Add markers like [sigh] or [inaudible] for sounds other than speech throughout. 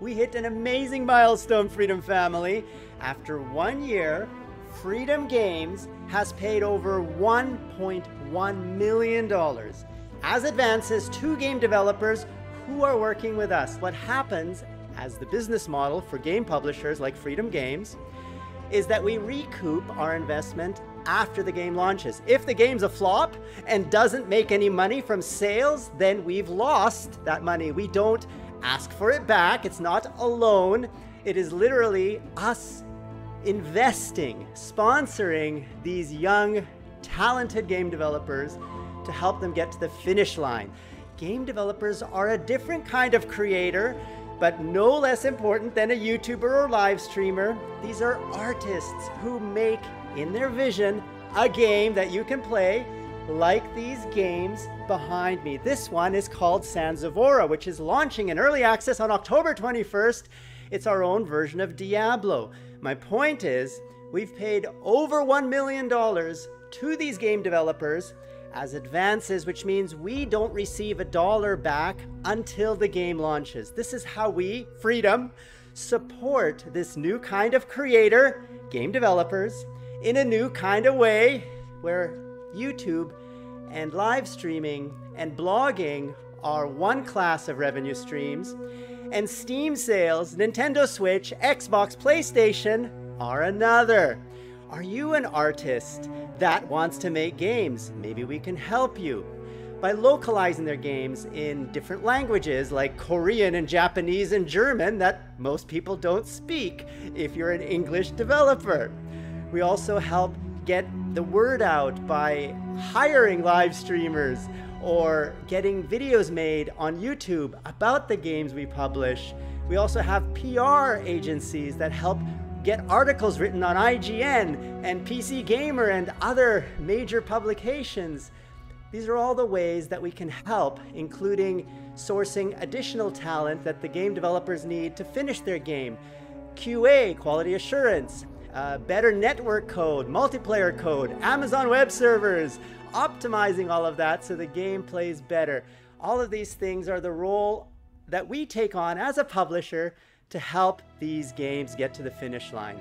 we hit an amazing milestone, Freedom Family. After one year, Freedom Games has paid over $1.1 million as advances to game developers who are working with us. What happens as the business model for game publishers like Freedom Games is that we recoup our investment after the game launches. If the game's a flop and doesn't make any money from sales, then we've lost that money. We don't ask for it back. It's not a loan. It is literally us investing, sponsoring these young, talented game developers to help them get to the finish line. Game developers are a different kind of creator, but no less important than a YouTuber or live streamer. These are artists who make, in their vision, a game that you can play like these games behind me. This one is called Sanzavora, which is launching in early access on October 21st. It's our own version of Diablo. My point is, we've paid over $1 million to these game developers as advances, which means we don't receive a dollar back until the game launches. This is how we, Freedom, support this new kind of creator, game developers, in a new kind of way where YouTube and live streaming and blogging are one class of revenue streams, and Steam sales, Nintendo Switch, Xbox, PlayStation are another. Are you an artist that wants to make games? Maybe we can help you by localizing their games in different languages like Korean and Japanese and German that most people don't speak if you're an English developer. We also help get the word out by hiring live streamers or getting videos made on YouTube about the games we publish. We also have PR agencies that help get articles written on IGN and PC Gamer and other major publications. These are all the ways that we can help, including sourcing additional talent that the game developers need to finish their game, QA, quality assurance, uh, better network code, multiplayer code, Amazon Web Servers, optimizing all of that so the game plays better. All of these things are the role that we take on as a publisher to help these games get to the finish line.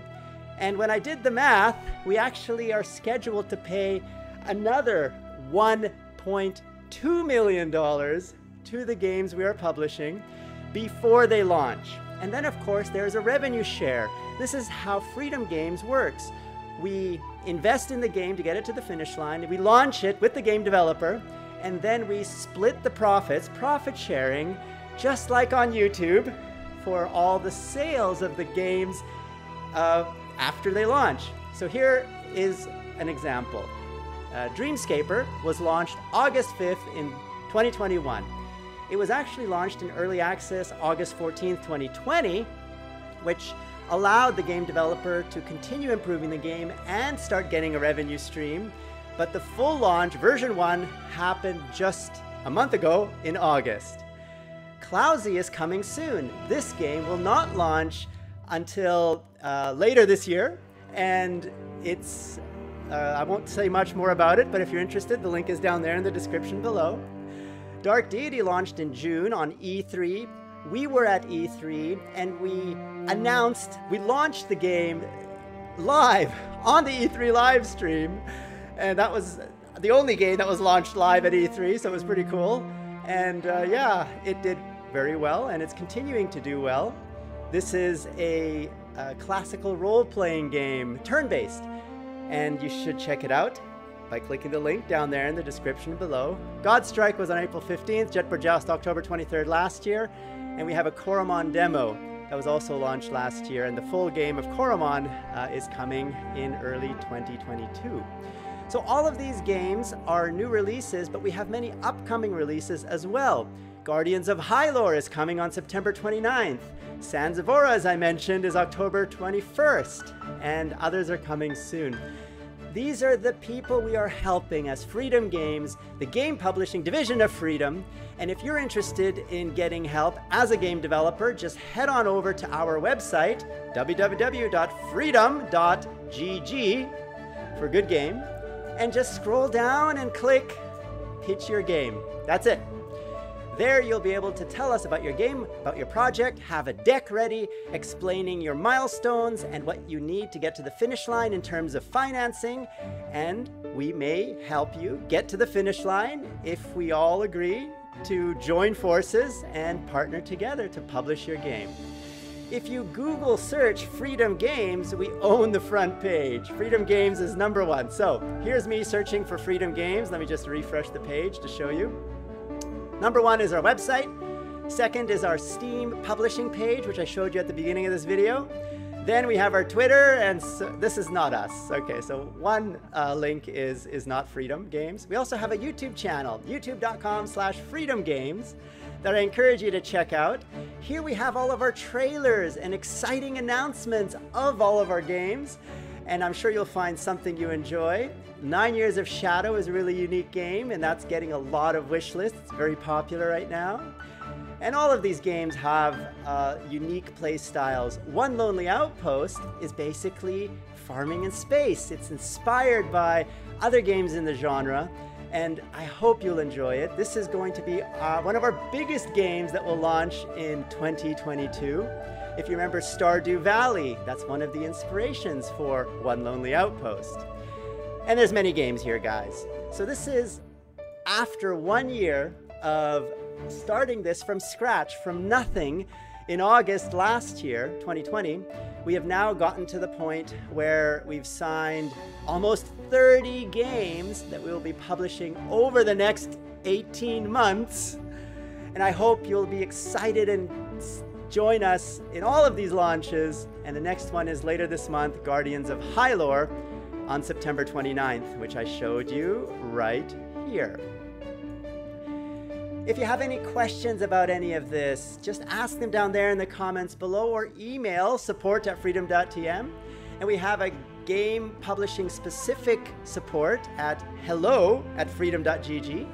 And when I did the math, we actually are scheduled to pay another $1.2 million to the games we are publishing before they launch. And then, of course, there's a revenue share. This is how Freedom Games works. We invest in the game to get it to the finish line, we launch it with the game developer, and then we split the profits, profit sharing, just like on YouTube, for all the sales of the games uh, after they launch. So here is an example. Uh, Dreamscaper was launched August 5th in 2021. It was actually launched in early access August 14th, 2020, which allowed the game developer to continue improving the game and start getting a revenue stream. But the full launch, version 1, happened just a month ago in August. Clouzy is coming soon. This game will not launch until uh, later this year, and it's uh, I won't say much more about it, but if you're interested, the link is down there in the description below. Dark Deity launched in June on E3. We were at E3 and we announced, we launched the game live [laughs] on the E3 live stream. And that was the only game that was launched live at E3, so it was pretty cool. And uh, yeah, it did very well, and it's continuing to do well. This is a, a classical role playing game, turn based, and you should check it out by clicking the link down there in the description below. Godstrike was on April 15th, Jetboard Joust October 23rd last year, and we have a Coromon demo that was also launched last year, and the full game of Coromon uh, is coming in early 2022. So all of these games are new releases, but we have many upcoming releases as well. Guardians of Hyelore is coming on September 29th. Sanzavora, as I mentioned, is October 21st, and others are coming soon. These are the people we are helping as Freedom Games, the game publishing division of Freedom. And if you're interested in getting help as a game developer, just head on over to our website, www.freedom.gg for good game, and just scroll down and click pitch your game. That's it. There, you'll be able to tell us about your game, about your project, have a deck ready explaining your milestones and what you need to get to the finish line in terms of financing. And we may help you get to the finish line if we all agree to join forces and partner together to publish your game. If you Google search Freedom Games, we own the front page. Freedom Games is number one. So here's me searching for Freedom Games. Let me just refresh the page to show you. Number one is our website. Second is our Steam publishing page, which I showed you at the beginning of this video. Then we have our Twitter, and so, this is not us. Okay, so one uh, link is, is not Freedom Games. We also have a YouTube channel, youtube.com slash Freedom Games that I encourage you to check out. Here we have all of our trailers and exciting announcements of all of our games, and I'm sure you'll find something you enjoy. Nine Years of Shadow is a really unique game, and that's getting a lot of wish lists. It's very popular right now. And all of these games have uh, unique play styles. One Lonely Outpost is basically farming in space. It's inspired by other games in the genre, and I hope you'll enjoy it. This is going to be uh, one of our biggest games that will launch in 2022. If you remember Stardew Valley, that's one of the inspirations for One Lonely Outpost. And there's many games here, guys. So this is after one year of starting this from scratch, from nothing, in August last year, 2020, we have now gotten to the point where we've signed almost 30 games that we will be publishing over the next 18 months. And I hope you'll be excited and join us in all of these launches. And the next one is later this month Guardians of Hyelore on September 29th, which I showed you right here. If you have any questions about any of this, just ask them down there in the comments below or email support at freedom.tm. And we have a game publishing specific support at hello at freedom.gg.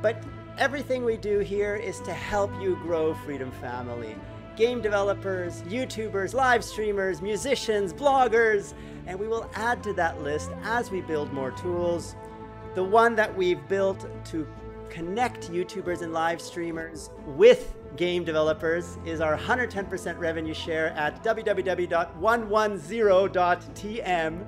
But everything we do here is to help you grow Freedom Family. Game developers, YouTubers, live streamers, musicians, bloggers, and we will add to that list as we build more tools. The one that we've built to connect YouTubers and live streamers with game developers is our 110% revenue share at www.110.tm.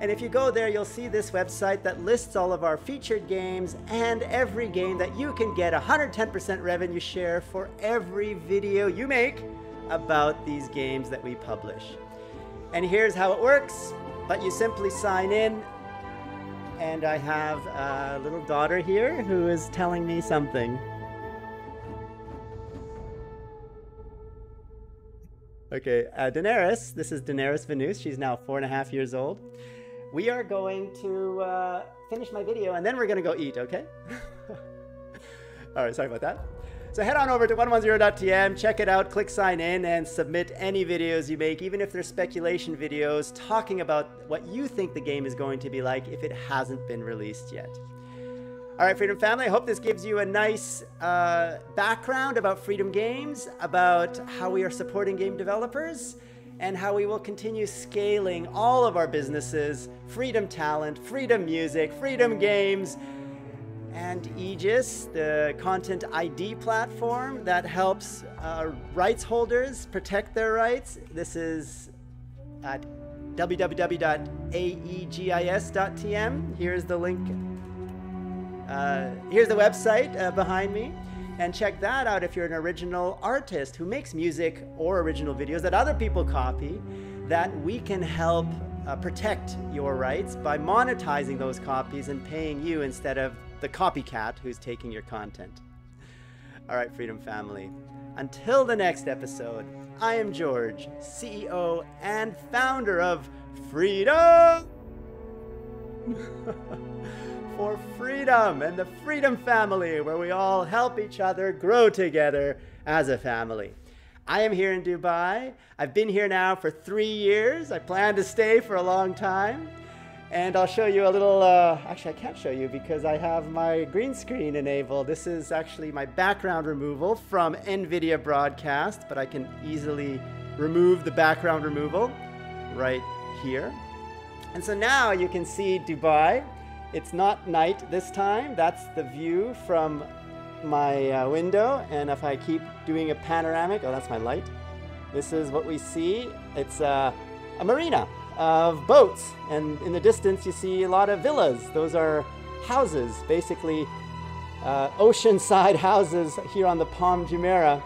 And if you go there, you'll see this website that lists all of our featured games and every game that you can get 110% revenue share for every video you make about these games that we publish. And here's how it works. But you simply sign in and I have a little daughter here who is telling me something. Okay, uh, Daenerys, this is Daenerys Vanous. She's now four and a half years old. We are going to uh, finish my video and then we're going to go eat, okay? [laughs] All right, sorry about that. So head on over to 110.tm, check it out, click sign in, and submit any videos you make, even if they're speculation videos, talking about what you think the game is going to be like if it hasn't been released yet. All right, Freedom Family, I hope this gives you a nice uh, background about Freedom Games, about how we are supporting game developers, and how we will continue scaling all of our businesses Freedom Talent, Freedom Music, Freedom Games and Aegis, the content ID platform that helps uh, rights holders protect their rights. This is at www.aegis.tm. Here's the link. Uh, here's the website uh, behind me. And check that out if you're an original artist who makes music or original videos that other people copy, that we can help uh, protect your rights by monetizing those copies and paying you instead of the copycat who's taking your content. All right, Freedom Family. Until the next episode, I am George, CEO and founder of Freedom [laughs] for Freedom and the Freedom Family, where we all help each other grow together as a family. I am here in Dubai. I've been here now for three years. I plan to stay for a long time. And I'll show you a little, uh, actually I can't show you because I have my green screen enabled. This is actually my background removal from NVIDIA Broadcast, but I can easily remove the background removal right here. And so now you can see Dubai. It's not night this time. That's the view from my uh, window, and if I keep doing a panoramic, oh, that's my light. This is what we see. It's uh, a marina of boats, and in the distance you see a lot of villas. Those are houses, basically uh, oceanside [laughs] houses here on the Palm Jumeirah.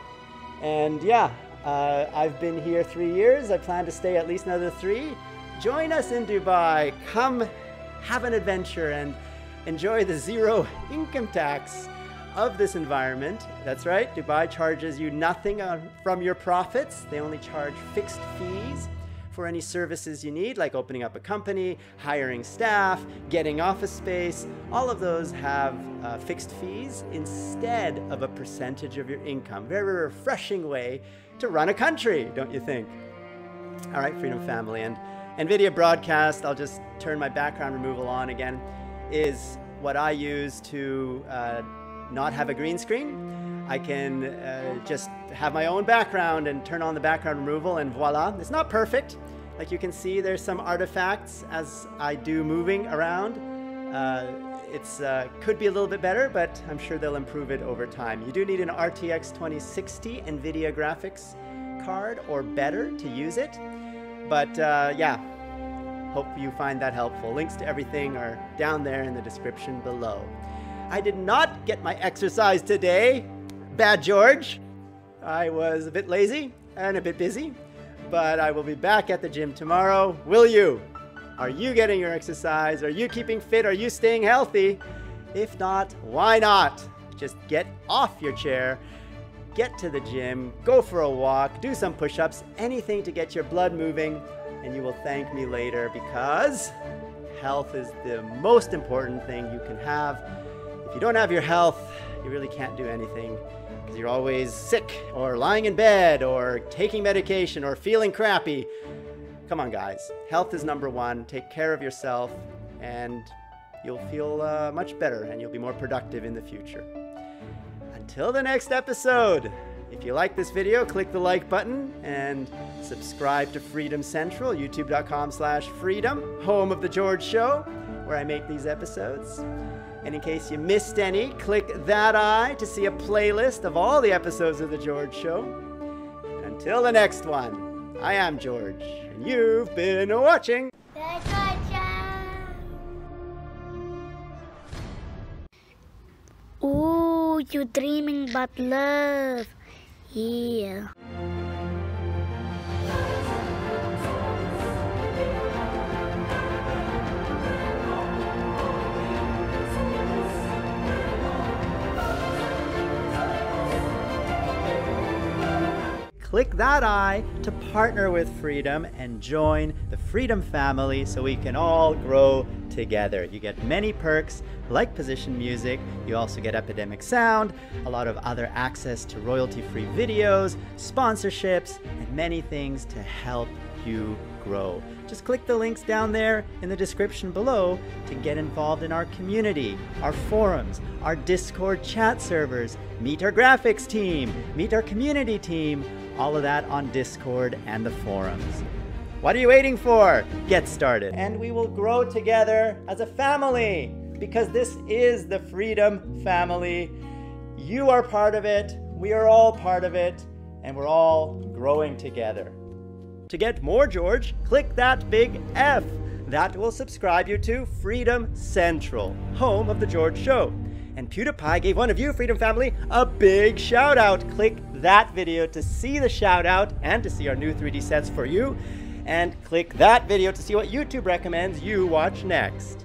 And yeah, uh, I've been here three years. I plan to stay at least another three. Join us in Dubai. Come have an adventure and enjoy the zero [laughs] income tax of this environment. That's right, Dubai charges you nothing from your profits. They only charge fixed fees for any services you need, like opening up a company, hiring staff, getting office space. All of those have uh, fixed fees instead of a percentage of your income. Very refreshing way to run a country, don't you think? All right, Freedom Family. And NVIDIA Broadcast, I'll just turn my background removal on again, is what I use to uh, not have a green screen. I can uh, just have my own background and turn on the background removal and voila. It's not perfect. Like you can see, there's some artifacts as I do moving around. Uh, it's uh, could be a little bit better, but I'm sure they'll improve it over time. You do need an RTX 2060 NVIDIA graphics card or better to use it. But uh, yeah, hope you find that helpful. Links to everything are down there in the description below. I did not get my exercise today. Bad George. I was a bit lazy and a bit busy, but I will be back at the gym tomorrow. Will you? Are you getting your exercise? Are you keeping fit? Are you staying healthy? If not, why not? Just get off your chair get to the gym, go for a walk, do some push ups, anything to get your blood moving, and you will thank me later because health is the most important thing you can have. If you don't have your health, you really can't do anything because you're always sick or lying in bed or taking medication or feeling crappy. Come on, guys. Health is number one. Take care of yourself, and you'll feel uh, much better and you'll be more productive in the future. Until the next episode, if you like this video, click the like button and subscribe to Freedom Central, youtube.com slash freedom, home of The George Show, where I make these episodes. And in case you missed any, click that eye to see a playlist of all the episodes of The George Show. Until the next one, I am George, and you've been watching. Ooh, you dreaming but love. Yeah. click that eye to partner with Freedom and join the Freedom family so we can all grow together. You get many perks like position music, you also get Epidemic Sound, a lot of other access to royalty free videos, sponsorships, and many things to help you grow. Just click the links down there in the description below to get involved in our community, our forums, our Discord chat servers, meet our graphics team, meet our community team, all of that on Discord and the forums. What are you waiting for? Get started. And we will grow together as a family because this is the Freedom Family. You are part of it, we are all part of it, and we're all growing together. To get more George, click that big F. That will subscribe you to Freedom Central, home of The George Show. And PewDiePie gave one of you, Freedom Family, a big shout out. Click that video to see the shout out and to see our new 3D sets for you. And click that video to see what YouTube recommends you watch next.